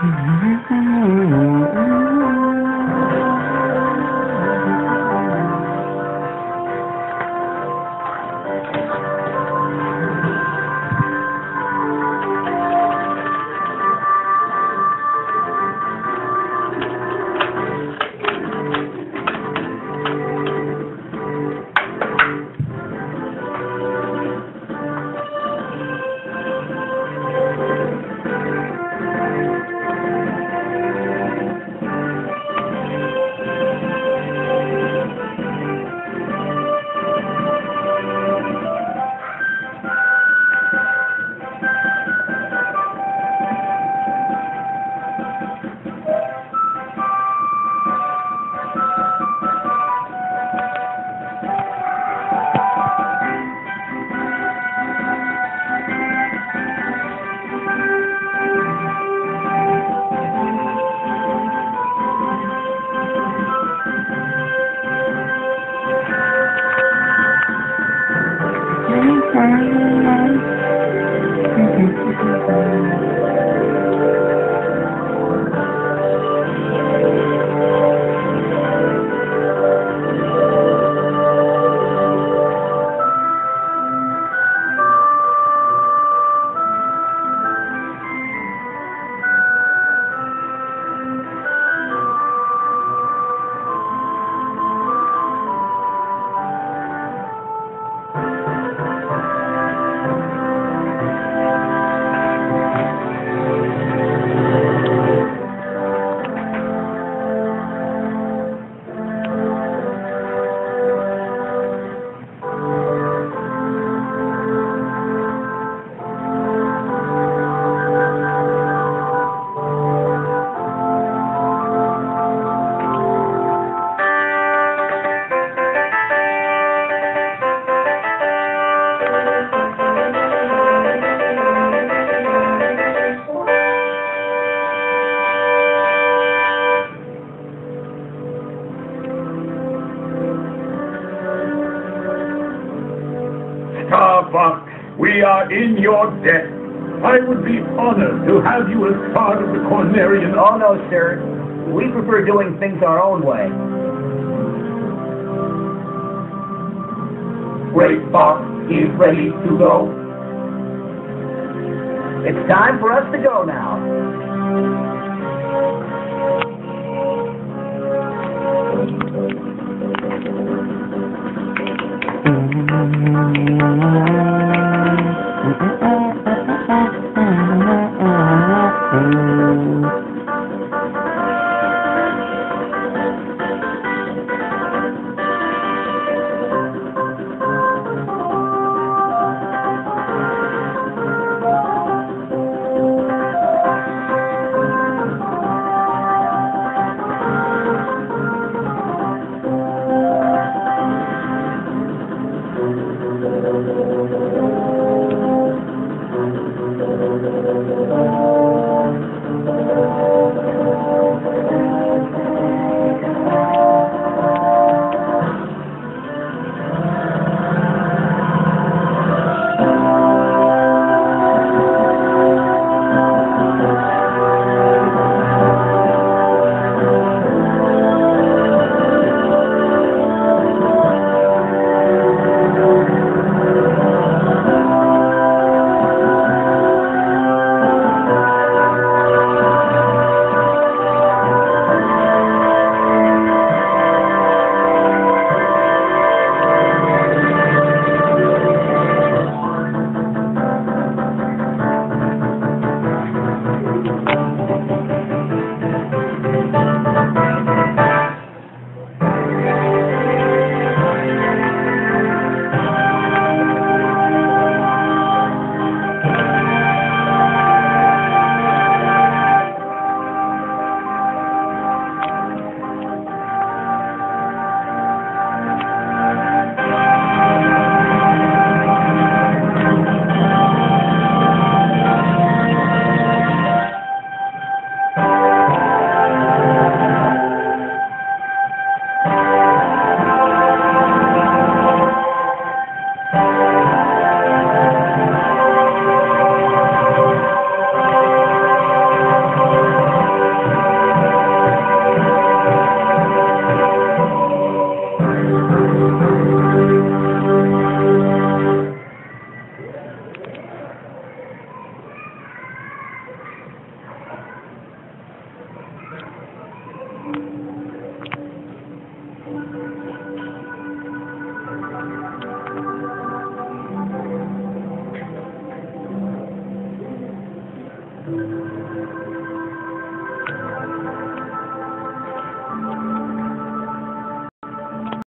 Mm-hmm. subscribe we are in your debt. I would be honored to have you as part of the Cornerian... Oh, no, sir. We prefer doing things our own way. Great Fox is ready to go. It's time for us to go now. Mm -hmm uh, uh, uh.